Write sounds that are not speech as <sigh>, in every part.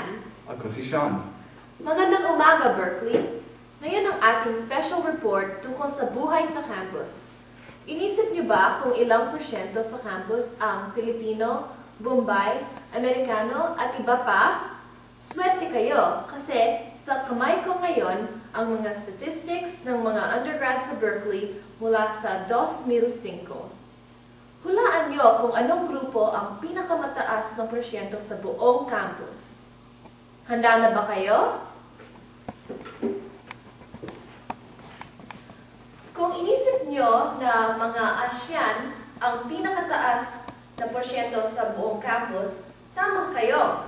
Pam. Ako si Sean. Magandang umaga, Berkeley. Ngayon ang ating special report tungkol sa buhay sa campus. Inisip niyo ba kung ilang porsyento sa campus ang Pilipino, Bombay, Amerikano at iba pa? Swerte kayo kasi sa kamay ko ngayon ang mga statistics ng mga undergrad sa Berkeley mula sa 2005. Hulaan niyo kung anong grupo ang pinakamataas ng porsyento sa buong campus. Handa na ba kayo? Kung inisip nyo na mga Asyan ang pinakataas na porsyento sa buong campus, tama kayo.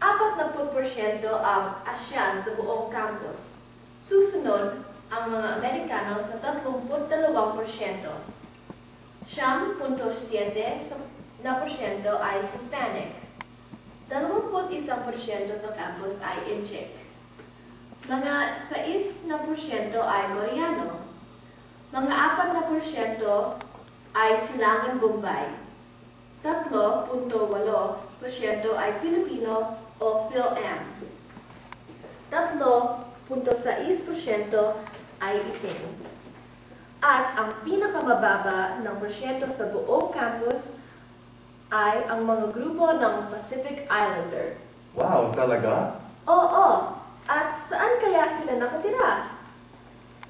40% ang Asyan sa buong campus. Susunod ang mga Amerikano sa 32%. Siyam punto siyete sa- na porsyento ay Hispanic. 21% sa campus ay Inchik. Mga 6 na porsyento ay Koreano. Mga 4 na porsyento ay Silangan Bombay. 3.8 porsyento ay Pilipino o Phil-Am. 3.6 porsyento ay itim. At ang pinakamababa ng porsyento sa buong campus ay ang mga grupo ng Pacific Islander. Wow, talaga? Oo, at saan kaya sila nakatira?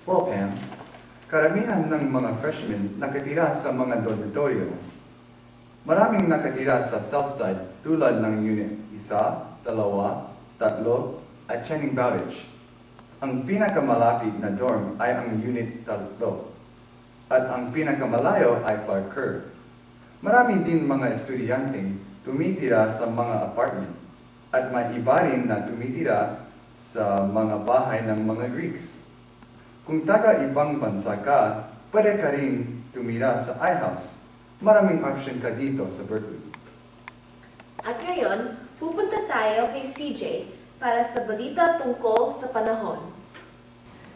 Well, Pam, karamihan ng mga freshmen nakatira sa mga dormitoryo. Maraming nakatira sa Southside tulad ng Unit 1, 2, 3, at Channing Bowditch. Ang pinakamalapit na dorm ay ang Unit 3 at ang pinakamalayo ay Clark Kerr. Marami din mga estudyanteng tumitira sa mga apartment at may iba rin na tumitira sa mga bahay ng mga Greeks. Kung taga ibang bansa ka, pwede ka rin tumira sa iHouse. Maraming option ka dito sa Berkeley. At ngayon, pupunta tayo kay CJ para sa balita tungkol sa panahon.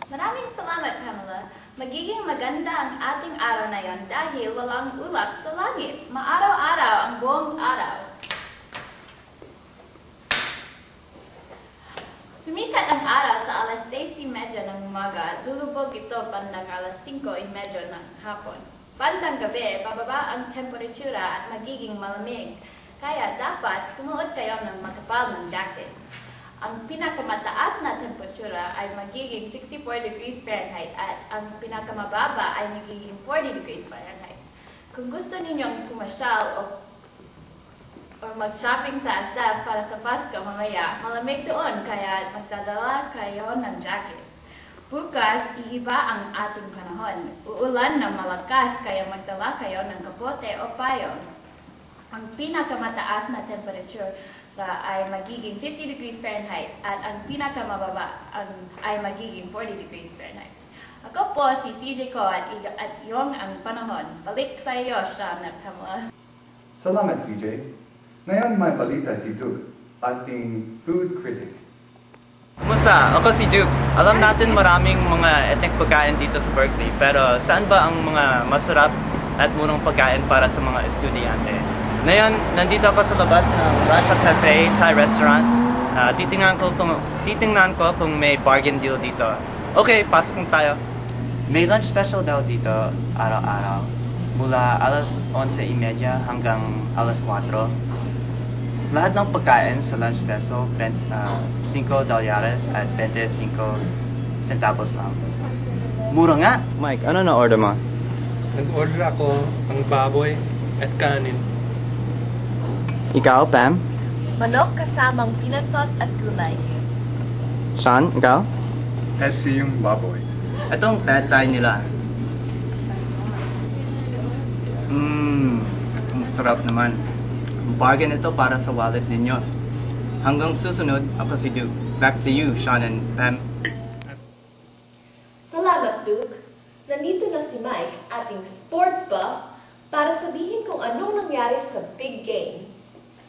Maraming salamat, Pamela. Magiging maganda ang ating araw na yon dahil walang ulap sa langit. Maaraw-araw ang buong araw. Sumikat ang araw sa alas 6.30 ng umaga at lulubog ito bandang alas 5.30 ng hapon. Bandang gabi, bababa ang temperatura at magiging malamig. Kaya dapat sumuot kayo ng makapal ng jacket. Ang pinakamataas na temperatura ay magiging 64 degrees Fahrenheit at ang pinakamababa ay magiging 40 degrees Fahrenheit. Kung gusto ninyong pumasyal o, o mag-shopping sa SF para sa Pasko mamaya, malamig doon kaya magdadala kayo ng jacket. Bukas, iiba ang ating panahon. Uulan ng malakas kaya magdala kayo ng kapote o payong. Ang pinakamataas na temperature ra ay magiging 50 degrees Fahrenheit at ang pinakamababa ang, ay magiging 40 degrees Fahrenheit. Ako po si CJ ko at, at iyong ang panahon. Balik sa iyo, Sean at Pamela. Salamat, CJ. Ngayon may balita si Duke, ating food critic. Kumusta? Ako si Duke. Alam natin maraming mga ethnic pagkain dito sa Berkeley, pero saan ba ang mga masarap at murang pagkain para sa mga estudyante? Ngayon, nandito ako sa labas ng Racha Cafe Thai Restaurant. Ah, titingnan ko kung titingnan ko kung may bargain deal dito. Okay, pasok tayo. May lunch special daw dito araw-araw. Mula alas 11.30 hanggang alas 4. Lahat ng pagkain sa lunch special, ben, ah, 5 dolyares at 25 centavos lang. Mura nga! Mike, ano na order mo? Nag-order ako ng baboy at kanin. Ikaw, Pam? Manok kasamang peanut sauce at gulay. Sean, ikaw? Etsy yung baboy. Itong thai nila. Mmm, ang sarap naman. Bargain ito para sa wallet ninyo. Hanggang susunod, ako si Duke. Back to you, Sean and Pam. Salamat, Duke. Nandito na si Mike, ating sports buff, para sabihin kung anong nangyari sa big game.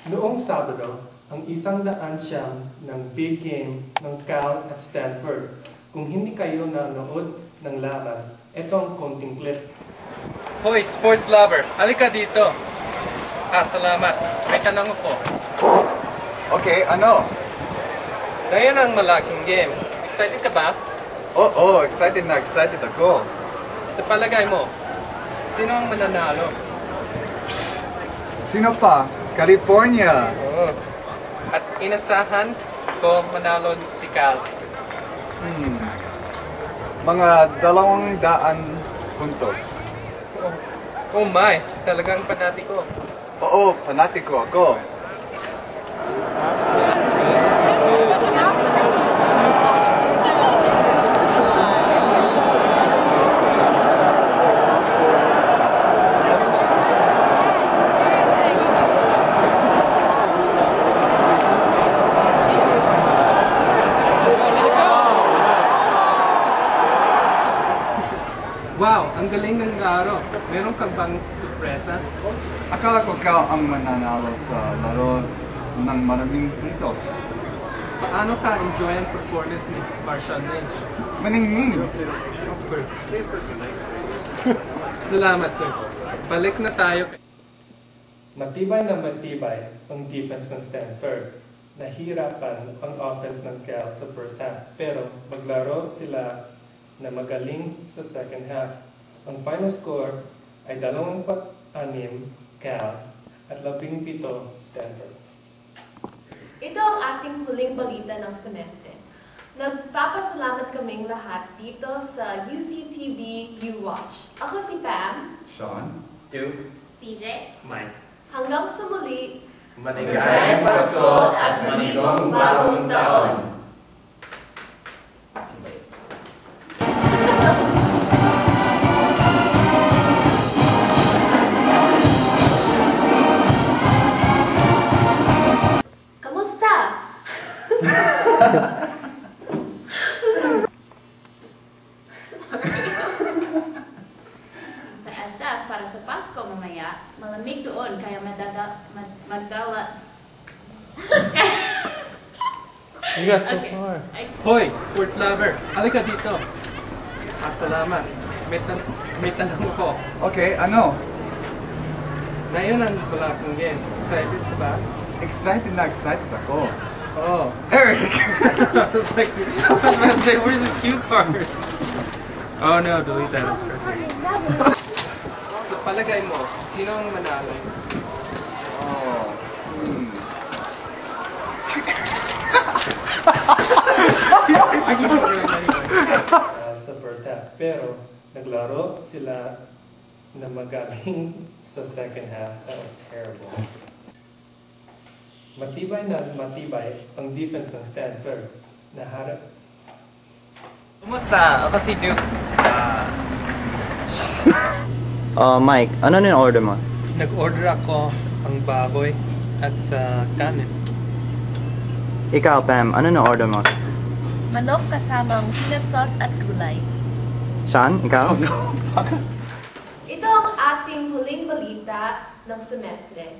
Noong Sabado, ang isang daan siyam ng big game ng Cal at Stanford. Kung hindi kayo nanood ng laban, ito ang konting clip. Hoy, sports lover, halika dito. Ah, salamat. May tanong ako. Okay, ano? Ngayon ang malaking game. Excited ka ba? Oo, oh, excited na excited ako. Sa palagay mo, sino ang mananalo? Sino pa? California. Oo. At inasahan ko manalo si Cal. Hmm. Mga dalawang daan puntos. Oh, oh my, talagang panatiko. Oo, panatiko ako. Wow, ang galing ng laro. Meron ka bang sorpresa? Akala ko ikaw ang mananalo sa laro ng maraming puntos. Paano ka enjoy ang performance ni Marshall Lynch? Maningning. Salamat, sir. Balik na tayo. Matibay na matibay ang defense ng Stanford. Nahirapan ang offense ng Cal sa first half. Pero maglaro sila na magaling sa second half. Ang final score ay 26 Cal at 17 Stanford. Ito ang ating huling balita ng semestre. Nagpapasalamat kaming lahat dito sa UCTV U-Watch. Ako si Pam. Sean? Duke. CJ? Mike. Hanggang sa muli, Maligayang Pasko at manigong bagong taon. Sa asa, para sa Pasko mamaya, malamig doon, kaya madaga, mag, magdala... You got so Okay. far. Hoy, sports lover! Halika dito! Ah, salamat. May, tan may tanong ko. Okay, ano? Ngayon ang balakang game. Excited ka ba? Excited na excited ako. Oh. Eric! <laughs> I was like, I was about to say, where's his cue cards? Oh no, delete that. It's perfect. Sa palagay mo, sino ang manalo? oh. Hmm. Uh, <laughs> sa first half. Pero, naglaro sila na magaling sa second half. That was terrible. Matibay na matibay ang defense ng Stanford. Naharap Kumusta? Ako si Duke. Ah. <laughs> Oh, Mike, ano na order mo? Nag-order ako ang baboy at sa kanin. Ikaw, Pam, ano na order mo? Manok kasamang peanut sauce at gulay. Sean, ikaw? Ito ang ating huling balita ng semestre.